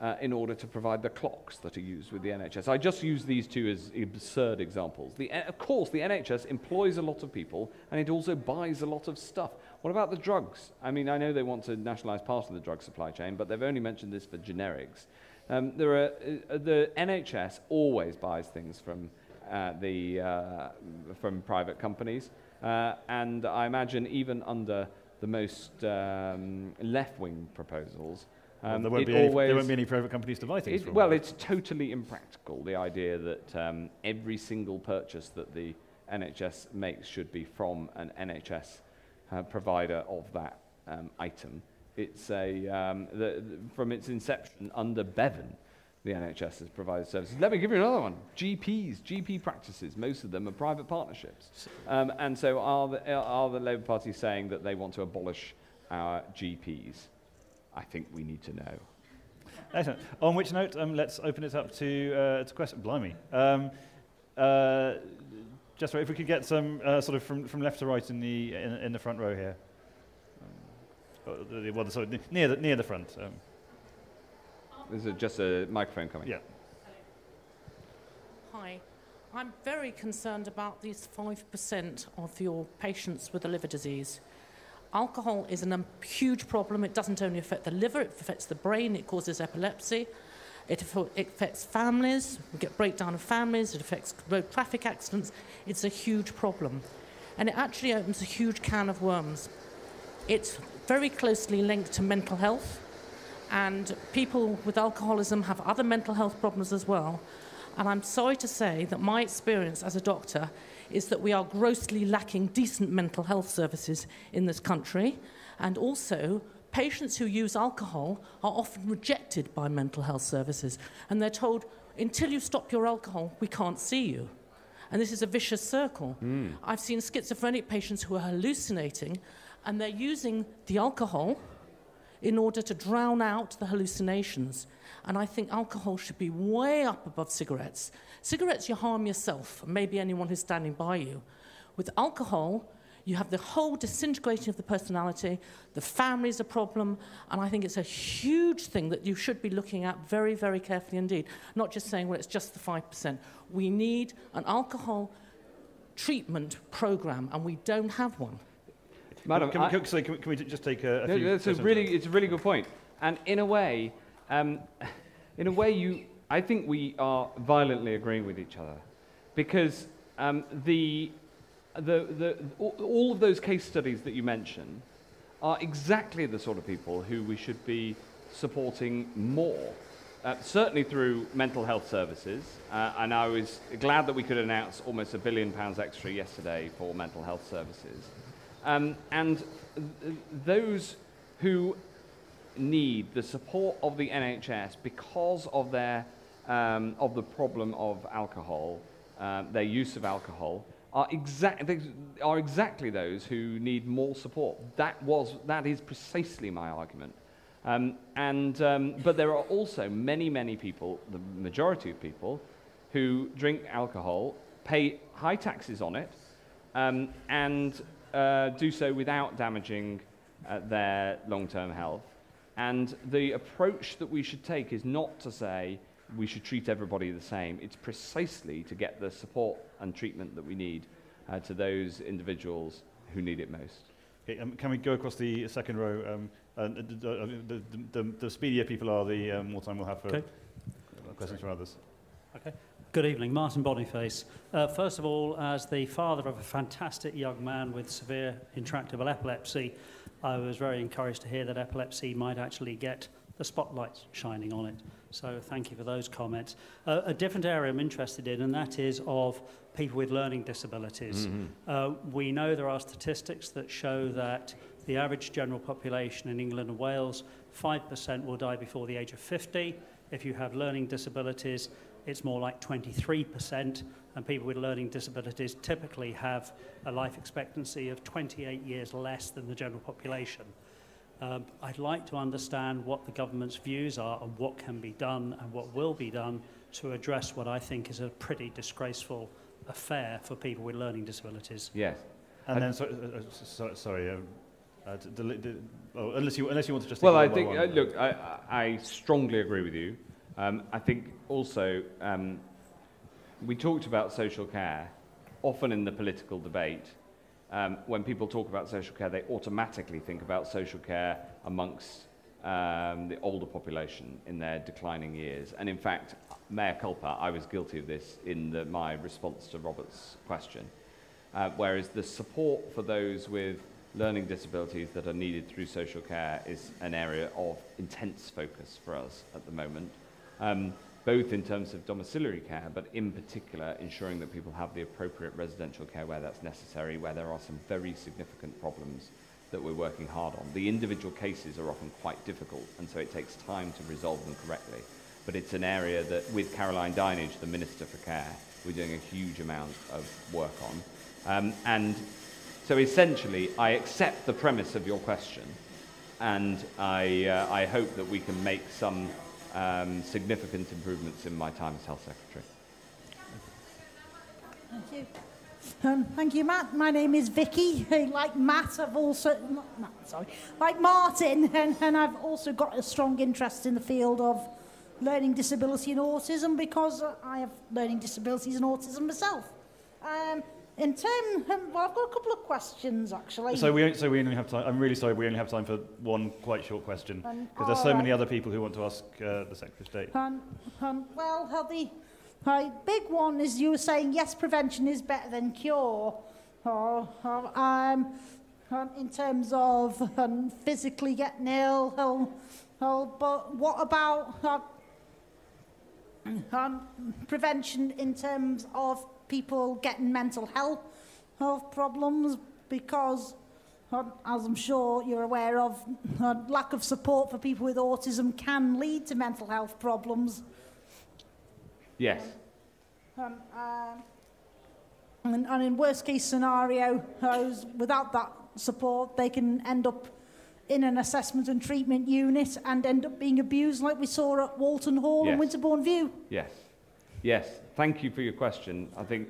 uh, in order to provide the clocks that are used with the NHS. I just use these two as absurd examples. The, uh, of course, the NHS employs a lot of people and it also buys a lot of stuff. What about the drugs? I mean, I know they want to nationalise part of the drug supply chain, but they've only mentioned this for generics. Um, there are, uh, the NHS always buys things from, uh, the, uh, from private companies, uh, and I imagine even under the most um, left-wing proposals, Well, um, there, won't it be any, there won't be any private companies to buy things it- from. well, it's totally impractical, the idea that um, every single purchase that the NHS makes should be from an NHS uh, provider of that um, item. It's a, um, the, the- from its inception under Bevan, the NHS has provided services. Let me give you another one. GPs, GP practices, most of them are private partnerships. Um, and so are the, are the Labour Party saying that they want to abolish our GPs? I think we need to know. Excellent. On which note, um, let's open it up to, uh, to questions. Blimey. Um, uh, just right, if we could get some uh, sort of from, from left to right in the, in, in the front row here. Um, the- well, sorry, near the, near the front. Um, There's a, just a microphone coming. yeah. Hi. I'm very concerned about these 5% of your patients with a liver disease. Alcohol is a um, huge problem. It doesn't only affect the liver, it affects the brain, it causes epilepsy, it affects families, we get breakdown of families, it affects road traffic accidents. It's a huge problem. And it actually opens a huge can of worms. It's very closely linked to mental health, and people with alcoholism have other mental health problems as well. And I'm sorry to say that my experience as a doctor is that we are grossly lacking decent mental health services in this country. And also, patients who use alcohol are often rejected by mental health services. And they're told, until you stop your alcohol, we can't see you. And this is a vicious circle. Mm. I've seen schizophrenic patients who are hallucinating and they're using the alcohol in order to drown out the hallucinations. And I think alcohol should be way up above cigarettes. Cigarettes, you harm yourself, maybe anyone who's standing by you. With alcohol, you have the whole disintegration of the personality, the family is a problem, and I think it's a huge thing that you should be looking at very, very carefully indeed. Not just saying, well, it's just the 5%. We need an alcohol treatment program, and we don't have one. Madam, can, can, can, can, we just take a, a few? That's a really, it's a really good point. And in a way, um, in a way, you, I think we are violently agreeing with each other, because um, the, the, the, all of those case studies that you mentioned are exactly the sort of people who we should be supporting more. Uh, certainly through mental health services, uh, and I was glad that we could announce almost a billion pounds extra yesterday for mental health services. Um, and th those who need the support of the NHS because of their um, of the problem of alcohol, um, their use of alcohol, are, exact, are exactly those who need more support. That was that is precisely my argument. Um, and, um, but there are also many, many people, the majority of people, who drink alcohol, pay high taxes on it, um, and uh, do so without damaging uh, their long-term health. And the approach that we should take is not to say we should treat everybody the same. It's precisely to get the support and treatment that we need uh, to those individuals who need it most. Okay, um, can we go across the second row? Um, uh, the, the, the, the, speedier people are, the um, more time we'll have for okay. questions from others. Okay. Good evening, Martin Boniface. Uh, first of all, as the father of a fantastic young man with severe intractable epilepsy, I was very encouraged to hear that epilepsy might actually get the spotlight shining on it. So thank you for those comments. Uh, a different area I'm interested in, and that is of people with learning disabilities. Mm-hmm. Uh, we know there are statistics that show that the average general population in England and Wales, 5% will die before the age of 50. If you have learning disabilities, it's more like 23%, and people with learning disabilities typically have a life expectancy of 28 years less than the general population. Um, I'd like to understand what the government's views are on what can be done and what will be done to address what I think is a pretty disgraceful affair for people with learning disabilities. Yes. And then, so, uh, so, sorry, uh, uh, oh, unless, you, unless you want to just... Well, I think, uh, look, I, I strongly agree with you. Um, I think also um, we talked about social care often in the political debate. Um, when people talk about social care, they automatically think about social care amongst um, the older population in their declining years. And in fact, mea culpa, I was guilty of this in the, my response to Robert's question. Uh, whereas the support for those with learning disabilities that are needed through social care is an area of intense focus for us at the moment um, both in terms of domiciliary care, but in particular ensuring that people have the appropriate residential care where that's necessary, where there are some very significant problems that we're working hard on. The individual cases are often quite difficult, and so it takes time to resolve them correctly. But it's an area that, with Caroline Dinenage, the Minister for Care, we're doing a huge amount of work on. Um, and so essentially, I accept the premise of your question, and I, uh, I hope that we can make some um, significant improvements in my time as Health Secretary. Thank you. Um, thank you, Matt. My name is Vicky. Like Matt, I've also, not Matt, sorry, like Martin, and, and I've also got a strong interest in the field of learning disability and autism because I have learning disabilities and autism myself. Um, in terms, um, well, I've got a couple of questions actually. So we, so we only have time. I'm really sorry. We only have time for one quite short question because there's so right. many other people who want to ask uh, the Secretary of State. Um, um, well, the uh, big one is you were saying yes, prevention is better than cure. Oh, oh, um, um, in terms of um, physically getting ill. Oh, oh, but what about uh, um, prevention in terms of people getting mental health, problems? Because, um, as I'm sure you're aware of, uh, lack of support for people with autism can lead to mental health problems. Yes. Um, uh, and, and in worst case scenario, those without that support, they can end up in an assessment and treatment unit and end up being abused like we saw at Whorlton Hall Yes. and Winterbourne View. Yes. Yes. Thank you for your question. I think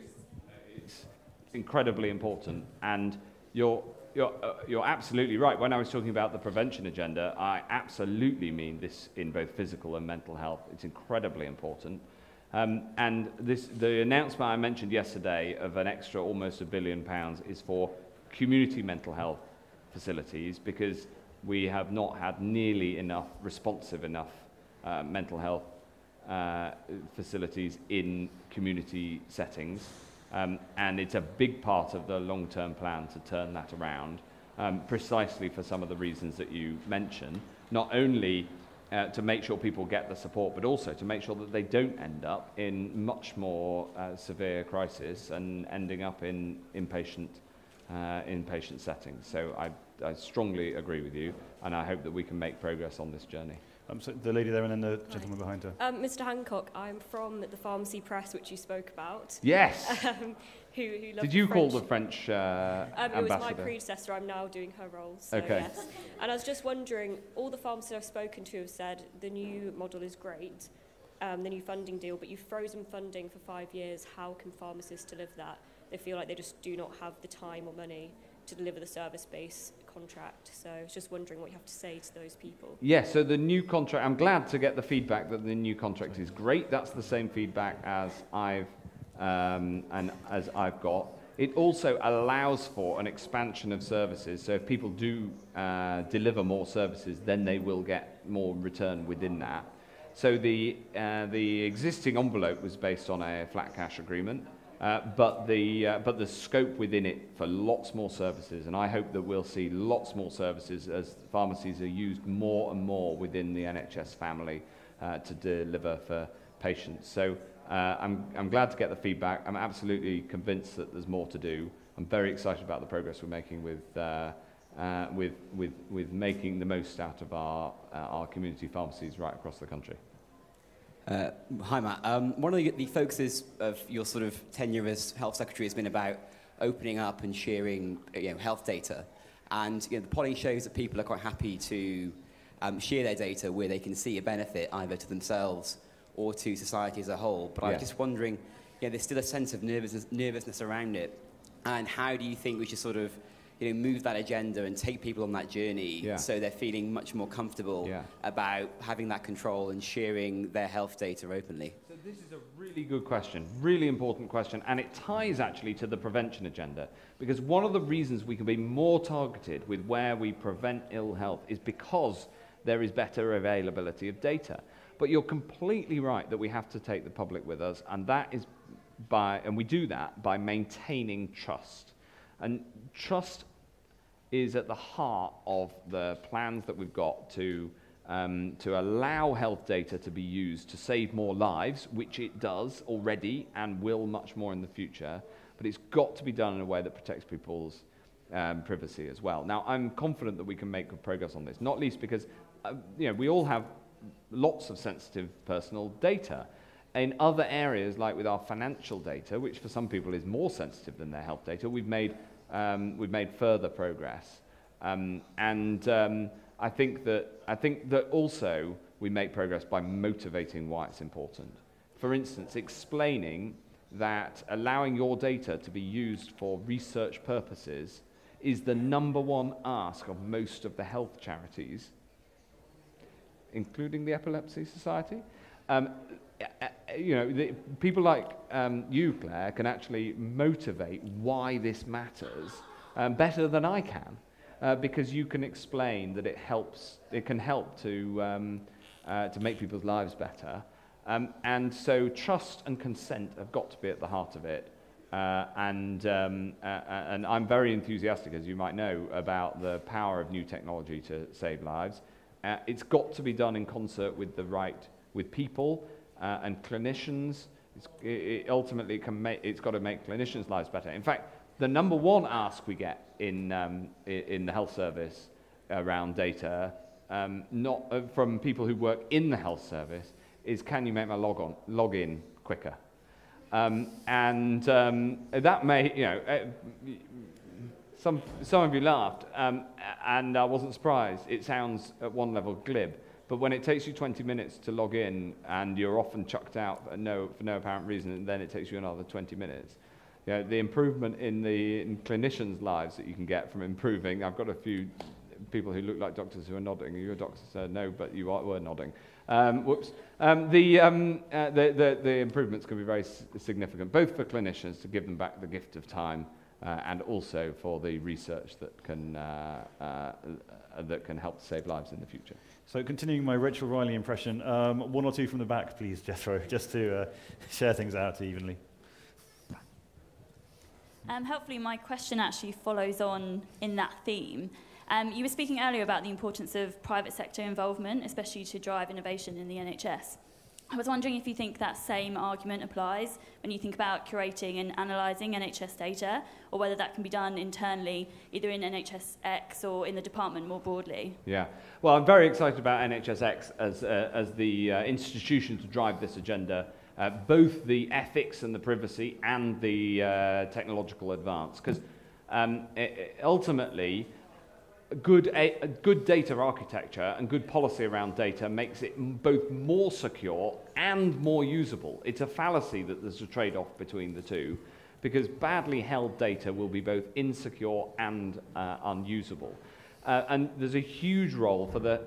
it's incredibly important. And you're, you're, uh, you're absolutely right. When I was talking about the prevention agenda, I absolutely mean this in both physical and mental health. It's incredibly important. Um, and this, the announcement I mentioned yesterday of an extra almost a billion pounds is for community mental health facilities because we have not had nearly enough, responsive enough uh, mental health uh, facilities in community settings. Um, and it's a big part of the long-term plan to turn that around, um, precisely for some of the reasons that you mentioned. Not only uh, to make sure people get the support, but also to make sure that they don't end up in much more uh, severe crisis and ending up in inpatient, uh, inpatient settings. So I, I strongly agree with you, and I hope that we can make progress on this journey. Um, so the lady there and then the gentleman behind her. Um, Mr. Hancock, I'm from the Pharmacy Press, which you spoke about. Yes. Um, who, who loved Did you the call the French uh, Um, it was my predecessor. I'm now doing her role. So Okay. Yes. And I was just wondering, all the pharmacists I've spoken to have said the new model is great, um, the new funding deal, but you've frozen funding for five years. How can pharmacists deliver that? They feel like they just do not have the time or money to deliver the service-based contract. So I was just wondering what you have to say to those people. Yes, so the new contract, I'm glad to get the feedback that the new contract is great. That's the same feedback as I've, um, and as I've got. It also allows for an expansion of services. So if people do uh, deliver more services, then they will get more return within that. So the, uh, the existing envelope was based on a flat cash agreement, uh, but, the, uh, but the scope within it for lots more services, and I hope that we'll see lots more services as pharmacies are used more and more within the NHS family uh, to deliver for patients. So uh, I'm, I'm glad to get the feedback. I'm absolutely convinced that there's more to do. I'm very excited about the progress we're making with, uh, with, with, with making the most out of our, our community pharmacies right across the country. Uh, hi, Matt. Um, one of the, the focuses of your sort of tenure as health secretary has been about opening up and sharing you know, health data. And you know, the polling shows that people are quite happy to um, share their data where they can see a benefit either to themselves or to society as a whole. But Yeah. I'm just wondering, you know, there's still a sense of nervousness, nervousness around it. And how do you think we should sort of you know, move that agenda and take people on that journey Yeah. so they're feeling much more comfortable Yeah. about having that control and sharing their health data openly? So this is a really good question, really important question, and it ties actually to the prevention agenda. Because one of the reasons we can be more targeted with where we prevent ill health is because there is better availability of data. But you're completely right that we have to take the public with us, and that is by, and we do that by maintaining trust. And trust is at the heart of the plans that we've got to, um, to allow health data to be used to save more lives, which it does already and will much more in the future. But it's got to be done in a way that protects people's um, privacy as well. Now, I'm confident that we can make good progress on this, not least because uh, you know, we all have lots of sensitive personal data. In other areas, like with our financial data, which for some people is more sensitive than their health data, we've made, um, we've made further progress. Um, and um, I, think that, I think that also we make progress by motivating why it's important. For instance, explaining that allowing your data to be used for research purposes is the number one ask of most of the health charities including the Epilepsy Society. Um, you know, the, people like um, you, Clare, can actually motivate why this matters um, better than I can, uh, because you can explain that it helps. It can help to um, uh, to make people's lives better. Um, and so, trust and consent have got to be at the heart of it. Uh, and, um, uh, uh, and I'm very enthusiastic, as you might know, about the power of new technology to save lives. Uh, it's got to be done in concert with the right, with people uh, and clinicians. It's, it, ultimately, it can make, it's got to make clinicians' lives better. In fact, the number one ask we get in, um, in the health service around data, um, not uh, from people who work in the health service, is can you make my log on, login quicker? Um, and um, that may, you know, uh, some, some of you laughed, um, and I wasn't surprised. It sounds at one level glib, but when it takes you 20 minutes to log in and you're often chucked out for no, for no apparent reason, and then it takes you another 20 minutes, you know, the improvement in the in clinicians' lives that you can get from improving. I've got a few people who look like doctors who are nodding. You're a doctor, sir? No, but you are, were nodding. Um, whoops. Um, the, um, uh, the, the, the improvements can be very significant, both for clinicians to give them back the gift of time uh, and also for the research that can, uh, uh, that can help save lives in the future. So continuing my Rachel Riley impression, um, one or two from the back, please, Jethro, just to uh, share things out evenly. Um, hopefully my question actually follows on in that theme. Um, you were speaking earlier about the importance of private sector involvement, especially to drive innovation in the NHS. I was wondering if you think that same argument applies when you think about curating and analysing NHS data, or whether that can be done internally, either in NHSX or in the department more broadly. Yeah, well, I'm very excited about NHSX as, uh, as the uh, institution to drive this agenda, uh, both the ethics and the privacy and the uh, technological advance, because um, ultimately, good, a, good data architecture and good policy around data makes it both more secure and more usable. It's a fallacy that there's a trade-off between the two because badly held data will be both insecure and uh, unusable. Uh, and there's a huge role for the,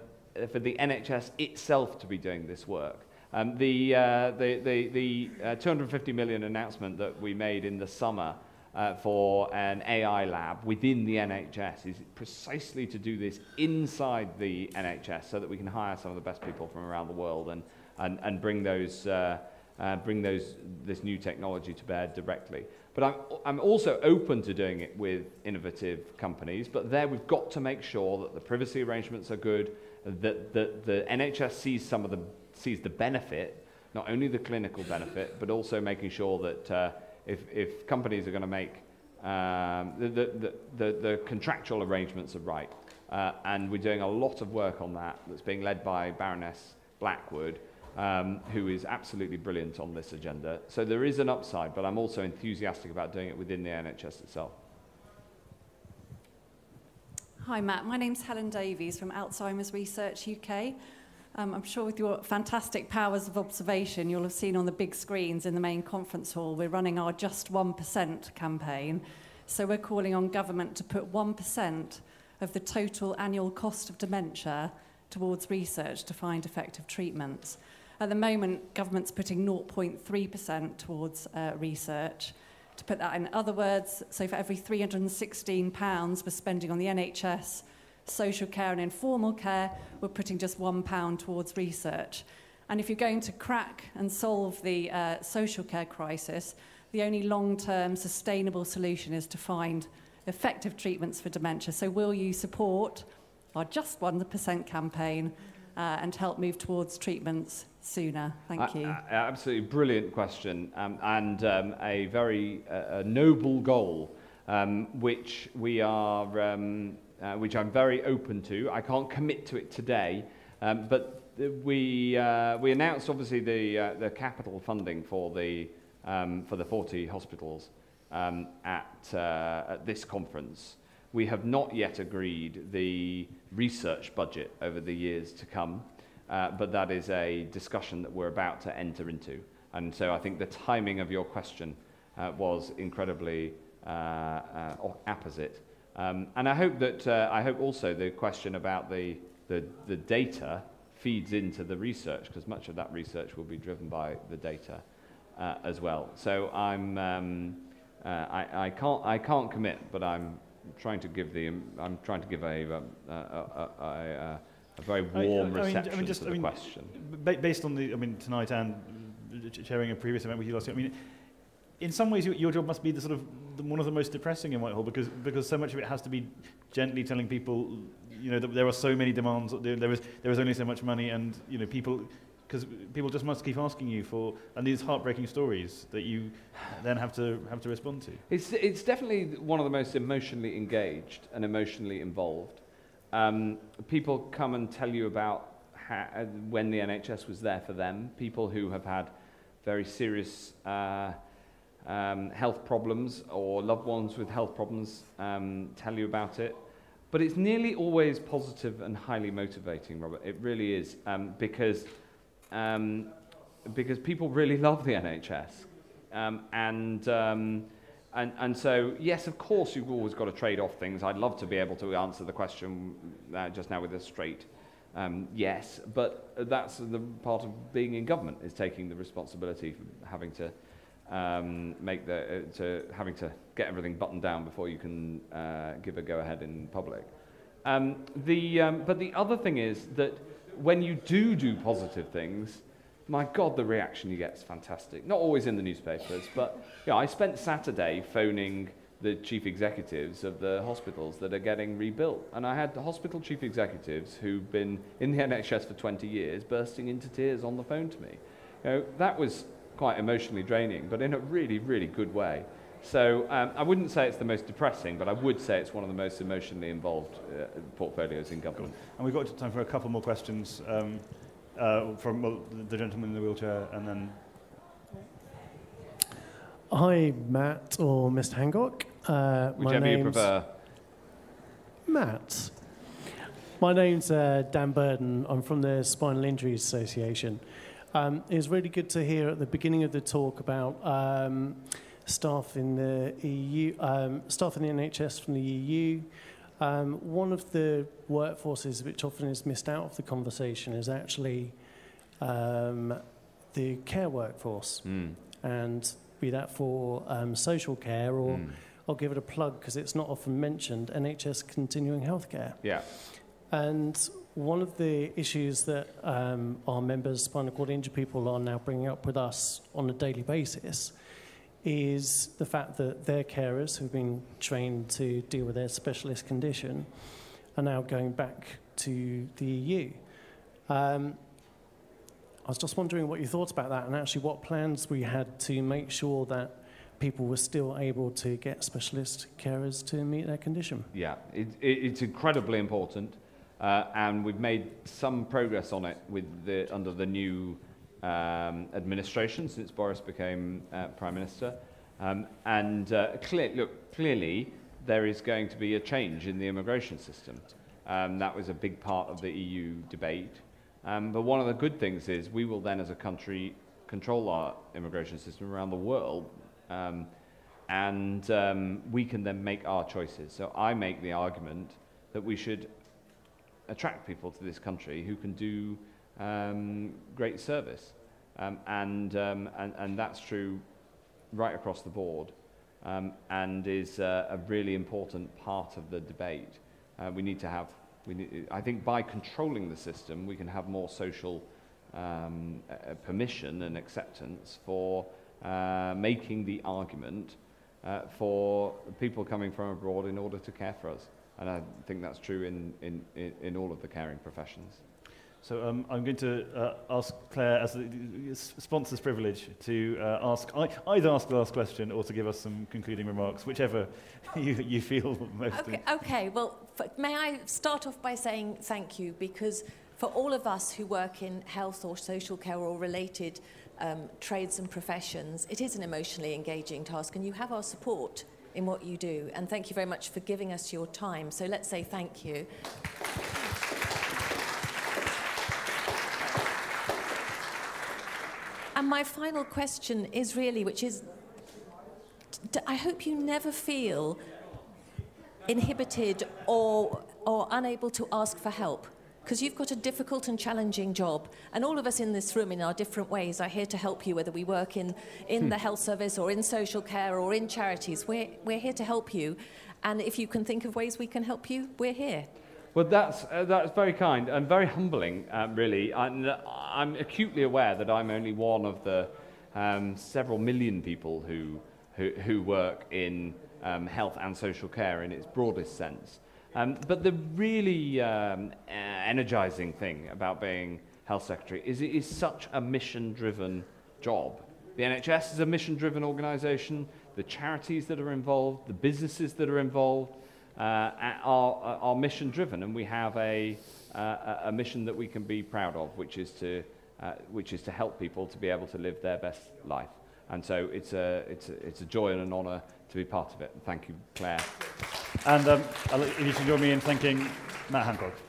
for the NHS itself to be doing this work. Um, the, uh, the, the, the uh, 250 million announcement that we made in the summer uh, for an AI lab within the NHS is precisely to do this inside the NHS so that we can hire some of the best people from around the world and, and, and bring, those, uh, uh, bring those, this new technology to bear directly. But I'm, I'm also open to doing it with innovative companies, but there we've got to make sure that the privacy arrangements are good, that, that the NHS sees some of the, sees the benefit, not only the clinical benefit, but also making sure that uh, if, if companies are going to make um, the, the, the, the, contractual arrangements are right. Uh, and we're doing a lot of work on that that's being led by Baroness Blackwood, um, who is absolutely brilliant on this agenda. So there is an upside, but I'm also enthusiastic about doing it within the NHS itself. Hi, Matt. My name's Helen Davies from Alzheimer's Research UK. Um, I'm sure with your fantastic powers of observation, you'll have seen on the big screens in the main conference hall, we're running our Just 1% campaign. So we're calling on government to put 1% of the total annual cost of dementia towards research to find effective treatments. At the moment, government's putting 0.3% towards uh, research. To put that in other words, so for every £316 we're spending on the NHS, social care and informal care, we're putting just one pound towards research. And if you're going to crack and solve the uh, social care crisis, the only long-term sustainable solution is to find effective treatments for dementia. So will you support our Just 1% campaign uh, and help move towards treatments sooner? Thank you. Uh, absolutely brilliant question um, and um, a very uh, a noble goal, um, which we are um, uh, which I'm very open to. I can't commit to it today, um, but we, uh, we announced obviously the, uh, the capital funding for the, um, for the 40 hospitals um, at, uh, at this conference. We have not yet agreed the research budget over the years to come, uh, but that is a discussion that we're about to enter into. And so I think the timing of your question uh, was incredibly apposite. Um, and I hope that uh, I hope also the question about the, the, the data feeds into the research because much of that research will be driven by the data uh, as well. So I'm um, uh, I, I can't I can't commit, but I'm trying to give the I'm trying to give a um, a, a, a, a very warm I, I reception mean, I mean just, to the mean, question. Based on the I mean tonight and chairing a previous event with you last year, I mean in some ways, your, your job must be the sort of one of the most depressing in Whitehall because because so much of it has to be gently telling people, you know, that there are so many demands. There, there is there is only so much money, and you know, people because people just must keep asking you for and these heartbreaking stories that you then have to have to respond to. It's it's definitely one of the most emotionally engaged and emotionally involved. Um, people come and tell you about how, when the NHS was there for them. People who have had very serious. Uh, um, health problems or loved ones with health problems um, tell you about it. But it's nearly always positive and highly motivating, Robert. It really is, um, because, um, because people really love the NHS. Um, and, um, and, and so, yes, of course, you've always got to trade off things. I'd love to be able to answer the question uh, just now with a straight um, yes, but that's the part of being in government, is taking the responsibility for having to um, make the, uh, to having to get everything buttoned down before you can uh, give a go-ahead in public. Um, the, um, but the other thing is that when you do do positive things, my God, the reaction you get is fantastic. Not always in the newspapers, but you know, I spent Saturday phoning the chief executives of the hospitals that are getting rebuilt. And I had the hospital chief executives who've been in the NHS for 20 years bursting into tears on the phone to me. You know, that was quite emotionally draining, but in a really, really good way. So um, I wouldn't say it's the most depressing, but I would say it's one of the most emotionally involved uh, portfolios in government. And we've got time for a couple more questions um, uh, from well, the gentleman in the wheelchair and then... Hi, Matt or Mr. Hancock. Uh, Whichever you prefer. Matt. My name's uh, Dan Burden. I'm from the Spinal Injuries Association. Um, it was really good to hear at the beginning of the talk about um, staff in the EU, um, staff in the NHS from the EU. Um, one of the workforces which often is missed out of the conversation is actually um, the care workforce, mm. and be that for um, social care or. Mm. I'll give it a plug because it's not often mentioned NHS continuing healthcare. Yeah. And one of the issues that um, our members, spinal cord injured people, are now bringing up with us on a daily basis is the fact that their carers who've been trained to deal with their specialist condition are now going back to the EU. Um, I was just wondering what you thought about that and actually what plans we had to make sure that people were still able to get specialist carers to meet their condition. Yeah, it, it, it's incredibly important. Uh, and we've made some progress on it with the, under the new um, administration since Boris became uh, Prime Minister. Um, and uh, look, clearly there is going to be a change in the immigration system. Um, that was a big part of the EU debate. Um, but one of the good things is we will then, as a country, control our immigration system around the world. Um, and um, we can then make our choices. So I make the argument that we should attract people to this country who can do um, great service. Um, and, um, and, and that's true right across the board um, and is uh, a really important part of the debate. Uh, we need to have, we need, I think by controlling the system, we can have more social uh, permission and acceptance for uh, making the argument uh, for people coming from abroad in order to care for us. And I think that's true in, in, in all of the caring professions. So um, I'm going to uh, ask Clare, as the sponsor's privilege, to uh, ask I, either ask the last question or to give us some concluding remarks, whichever you, you feel most. Okay, okay. well, may I start off by saying thank you because for all of us who work in health or social care or related um, trades and professions, it is an emotionally engaging task, and you have our support in what you do. And thank you very much for giving us your time. So let's say thank you. And my final question is really, which is, I hope you never feel inhibited or, or unable to ask for help because you've got a difficult and challenging job. And all of us in this room, in our different ways, are here to help you, whether we work in, in hmm. the health service or in social care or in charities. We're, we're here to help you. And if you can think of ways we can help you, we're here. Well, that's, uh, that's very kind and very humbling, um, really. And uh, I'm acutely aware that I'm only one of the um, several million people who who, who work in um, health and social care in its broadest sense. Um, but the really um, uh, energizing thing about being health secretary is it is such a mission-driven job. The NHS is a mission-driven organisation. The charities that are involved, the businesses that are involved, uh, are, are mission-driven, and we have a, uh, a mission that we can be proud of, which is to uh, which is to help people to be able to live their best life. And so it's a, it's a, it's a joy and an honour to be part of it. Thank you, Clare. And um, if you can join me in thanking Matt Hancock.